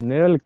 No era el